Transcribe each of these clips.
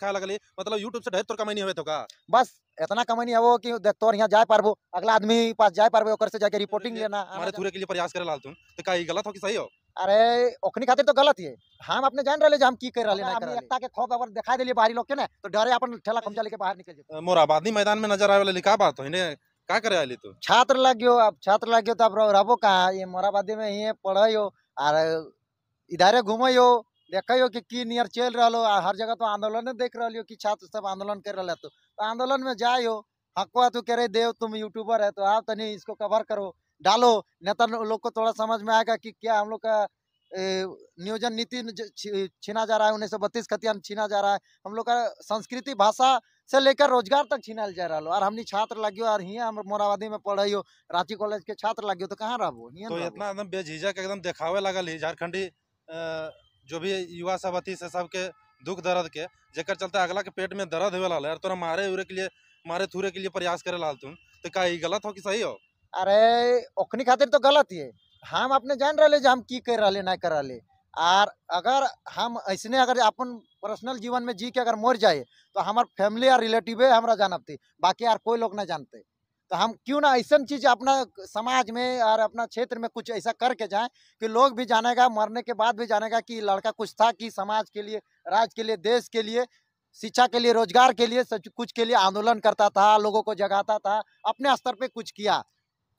दिखाए लगली मतलब यूट्यूब से ढेर तोर कमाई नहीं होवे तो का बस इतना कमानी है वो कि देख तोर यहाँ जाए पारबो अगला आदमी पास जाए पारबो ओकर से जाके रिपोर्टिंग लेना आना मारे जाना। थूरे के लिए प्रयास करे लाल तुम तो का गलत हो कि सही हो? अरे ओखनी खातिर तो गलत है हम अपने जान रहे हम की कर रहे नहीं कर एकता के खौफ अगर दिखाई दिली बाहरी लोग के ना तो डरे अपन ठेला कमचा लेके बाहर निकल जाते। मोर आबादी मैदान में नज़र आवे वाली का बात हो इन्हें का करे आली तू? छात्र लग गयो अब छात्र लग गयो तो अब रह- कहाँ? ये मोराबादी में ही पढ़ो और इधरे घूमो देखो कि की नियर चल रहा आ हर जगह तो आंदोलन देख रहा हो कि छात्र सब आंदोलन कर रहा तो, तो आंदोलन में जायो हकवा तू कह रहे देव तुम यूट्यूबर है तो आप तनी इसको कवर करो। डालो नेता लोग को थोड़ा समझ में आएगा कि क्या हम लोग का नियोजन नीति छीना जा रहा है उन्नीस सौ बत्तीस खतियान छीना जा रहा है। हम लोग का संस्कृति भाषा से लेकर रोज़गार तक छीनल जा रहा और हमनी छात्र लगियो और हियाँ हम मोराबादी में पढ़ियो रांची कॉलेज के छात्र लगियो तो कहाँ रहो तो इतना एकदम बेझिझक एकदम दिखावे लगल ही झारखंडी जो भी युवा सब अथी से सबके दुख दर्द के, जेकर चलते अगला के पेट में दर्द हुए लाल तोरा मारे उरे के लिए, मारे थूरे के लिए प्रयास करे लाल तुम तो का गलत हो कि सही हो? अरे, ओखनी खातिर तो गलत है हम अपने जान रहे हम की कर रहे नहीं कर रहे और अगर हम ऐसने अगर अपन पर्सनल जीवन में जी के अगर मर जाए तो हमार फैमिली और रिलेटिव हमरा जानती बाकी यार कोई लोग नहीं जानते। तो हम क्यों ना ऐसा चीज़ अपना समाज में और अपना क्षेत्र में कुछ ऐसा करके जाए कि लोग भी जानेगा मरने के बाद भी जानेगा कि लड़का कुछ था कि समाज के लिए राज्य के लिए देश के लिए शिक्षा के लिए रोज़गार के लिए सच कुछ के लिए आंदोलन करता था लोगों को जगाता था अपने स्तर पे कुछ किया।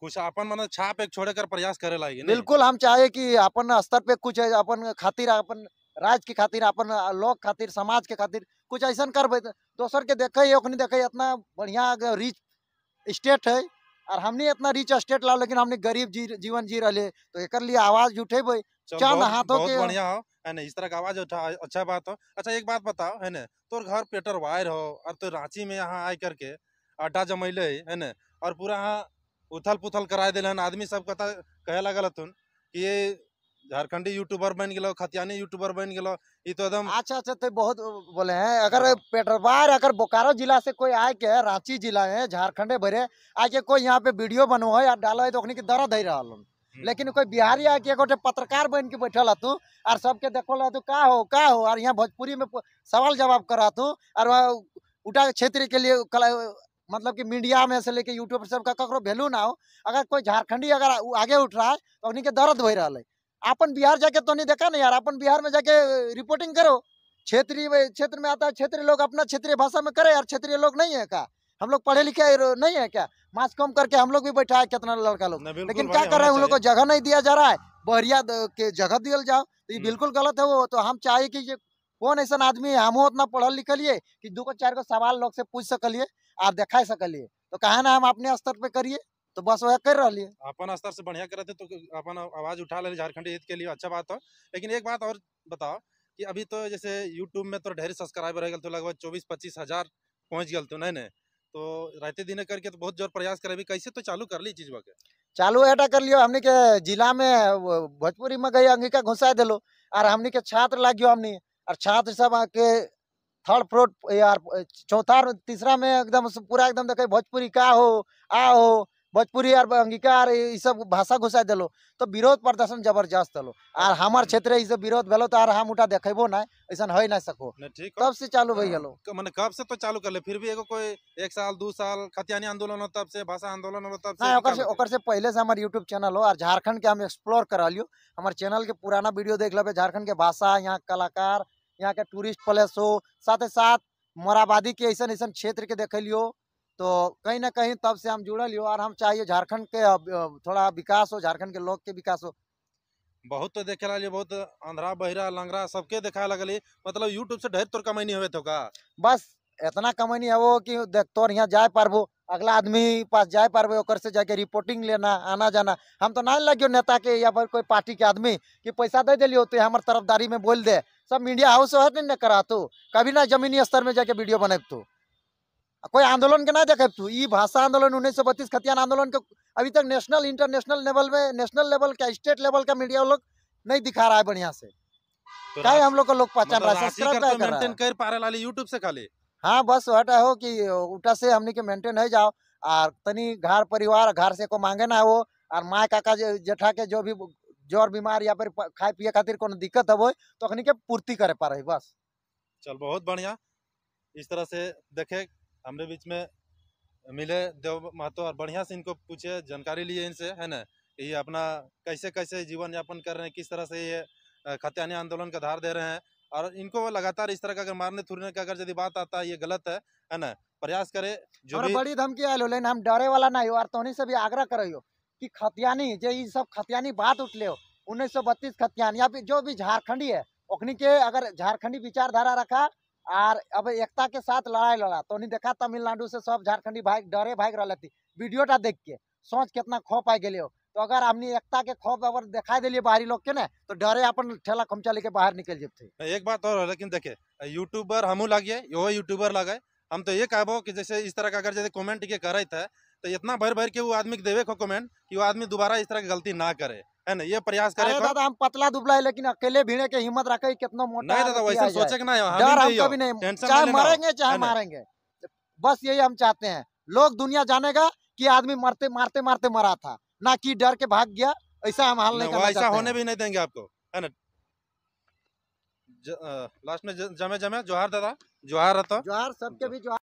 कुछ अपन मन छाप एक छोड़े कर प्रयास करे लागी बिल्कुल हम चाहे कि अपन स्तर पे कुछ अपन खातिर अपन राज्य के खातिर अपन लोग खातिर समाज के खातिर कुछ ऐसा करबे त दोसर के देखे ओखनी देखे इतना बढ़िया रिच स्टेट है और हमने इतना रिच स्टेट लाओ लेकिन हमने गरीब जी, जीवन जी रहे तो एक लिए आवाज़ उठेबे। चंद हाथों के- बढ़िया हो है ना? इस तरह का आवाज़ उठा अच्छा बात हो। अच्छा एक बात बताओ है ना? तोर घर पेटर वायर हो और तो रांची में यहाँ आए करके आटा जमैले है ना? और पूरा यहाँ उथल पुथल कराए दिल आदमी सब कथा कहे लगल हथुन कि ये झारखंडी यूट्यूबर बन गेलो खतियानी यूट्यूबर बन गेलो ये तो एकदम अच्छा अच्छा तो बहुत बोले हैं। अगर पेटरवार अगर बोकारो जिला से कोई आए के रांची जिला है झारखंडे भरे आके कोई यहाँ पे वीडियो बनवा है या डालो है तो ओखनी के दर्द है। रहा लेकिन कोई बिहारी आके एगोटे पत्रकार बन के बैठल तू और सबके देखल तू का हो का हो और यहाँ भोजपुरी में सवाल जवाब करा तू और उठा क्षेत्र के लिए मतलब कि मीडिया में से लेके यूट्यूब सब का ककरो वैल्यू ना हो। अगर कोई झारखंडी अगर आगे उठ रहा है तो उन्हीं के दर्द हो रहा है। अपन बिहार जाके तो नहीं देखा नहीं यार अपन बिहार में जाके रिपोर्टिंग करो। क्षेत्रीय क्षेत्र में आता है क्षेत्रीय लोग अपना क्षेत्रीय भाषा में करे यार क्षेत्रीय लोग नहीं है क्या? हम लोग पढ़े लिखे नहीं है क्या? मास्क कम करके हम लोग भी बैठा है कितना लड़का लोग। लेकिन क्या कर रहे हैं उन लोग को जगह नहीं दिया जा रहा है। बहरिया के जगह दियल जाओ। तो ये हम्म। बिल्कुल गलत है वो तो हम चाहे कि ये कौन ऐसा आदमी है हम उतना पढ़ल लिखलिए कि दो को चार को सवाल लोग से पूछ सकलिए और दिखा सकलिए। तो कहा ना हम अपने स्तर पे करिए। तो बस वह कर रही है। अपन स्तर से बढ़िया करे थे तो अपन आवाज़ उठा ले झारखंडी हित के लिए अच्छा बात हो। लेकिन एक बात और बताओ कि अभी तो जैसे यूट्यूब में तो ढेर सब्सक्राइबर गए तो लगभग चौबीस पच्चीस हज़ार पहुँच गए तो नहीं नहीं। तो रहते दिन करके तो बहुत ज़ोर प्रयास करे अभी कैसे तो चालू कर ली चीज़ के चालू एटा कर लियो हमने के जिला में भोजपुरी में गई अंगिका घुसा दिलो और हमने के छात्र लागियो हमने और छात्र सब आके थर्ड फ्लोर यार चौथा तीसरा में एकदम पूरा एकदम देखे भोजपुरी का हो आ हो भोजपुरी और अंगिका और ये सब भाषा घुसा दिलो। तो विरोध प्रदर्शन ज़बरदस्त हलो। और हमार क्षेत्र ई सब विरोध भेलो तो और हम उठा देखेबो ना ऐसा हो ना सको तब से चालू भई हलो क- मने कब से तो चालू कर ले फिर भी एगो कोई एक साल दो साल खतियानी आंदोलन हो तब से भाषा आंदोलन हो तब से ओकर से ओकर से पहले से हमार यूट्यूब चैनल हो और झारखंड के हम एक्सप्लोर करा लियो हमार चैनल के पुराना वीडियो देख लेबे झारखंड के भाषा यहाँ कलाकार यहाँ के टूरिस्ट प्लेस हो साथ ही साथ मोराबादी के ऐसा ऐसा क्षेत्र के देख लियो। तो कहीं ना कहीं तब से हम जुड़ल और हम चाहिए झारखंड के थोड़ा विकास हो झारखंड के लोग के विकास हो। बहुत तो देखे ला बहुत अंधरा बहिरा लंगड़ा सबके देखा लगली मतलब यूट्यूब से ढेर तोर कमाई नहीं हुए तो का बस इतना कमैनी है वो कि देख तोर यहाँ जाए पारबो अगला आदमी पास जाए पारबो ओकर से जाके रिपोर्टिंग लेना आना जाना हम तो ना लगियो नेता के या फिर कोई पार्टी के आदमी कि पैसा दे दिलियो तो हमार तरफदारी में बोल दे। सब मीडिया हाउस है नहीं ना करा तू कभी ना जमीनी स्तर में जाके वीडियो बने तू कोई आंदोलन के ना देखे तू ई भाषा आंदोलन उन्नीस सौ बत्तीस खतियान आंदोलन के अभी तक नेशनल इंटरनेशनल लेवल में नेशनल लेवल का स्टेट लेवल का मीडिया लोग नहीं दिखा रहा है बढ़िया से। तो क्या हम लोग को लोग पहचान मतलब रहा है सब्सक्राइब कर पा रहे यूट्यूब से खाली। हाँ बस हटा हो कि उठा से हमने के मेंटेन हो जाओ। और तनी घर परिवार घर से को मांगे ना वो और माँ काका जेठा के जो भी ज़ोर बीमार या फिर खाए पिए खातिर कोनो दिक्कत हो तो अखनी के पूर्ति करे पा रही बस। चल बहुत बढ़िया। इस तरह से देखे हमरे बीच में मिले देव महतो और बढ़िया से इनको पूछे जानकारी लिए इनसे है ना? कि ये अपना कैसे कैसे जीवन यापन कर रहे हैं किस तरह से ये अ, खतियानी आंदोलन का धार दे रहे हैं। और इनको लगातार इस तरह का अगर मारने थुरने का अगर यदि बात आता है ये गलत है है ना? प्रयास करे जो और भी बड़ी धमकी आयल लेकिन हम डरे वाला नहीं हो और तोहनी से भी आग्रह करियो कि खतियानी जो ये सब खतियानी बात उठले हो उन्नीस सौ बत्तीस खतियान या जो भी झारखंडी है ओखनी के अगर झारखंडी विचारधारा रखा और अब एकता के साथ लड़ाई लड़ा। तो नहीं देखा तमिलनाडु से सब झारखंडी भाई डरे भाग रहा थी। वीडियो टा देख के, सोच कितना खौफ आ गए हो। तो अगर हमने एकता के खौफ अगर दिखाई दिलिए बाहरी लोग के ना तो डरे अपन ठेला खमचा लेके बाहर निकल जेते एक बात और लेकिन देखे, यूट्यूबर हमू लगिए, यो यूट्यूबर लगे हम तो ये कहबो कि जैसे इस तरह का अगर जैसे कमेंट के करे थे तो इतना भर भर के वो आदमी देवे को कमेंट कि वो आदमी दोबारा इस तरह की गलती ना करे। है ना ये प्रयास करे दादा हम पतला दुबला है लेकिन अकेले भीड़े के हिम्मत रखे कितना मोटा नहीं दादा वैसे सोचे कि नहीं डर हम कभी नहीं चाहे मरेंगे चाहे मारेंगे। बस यही हम चाहते हैं। लोग दुनिया जानेगा कि आदमी मरते मारते मारते मरा था। ना कि डर के भाग गया ऐसा हम हाल नहीं ऐसा होने भी नहीं देंगे आपको है ना? लास्ट में जमे जमे जोहार दादा जोहार रहता जोहार सबके भी जोहार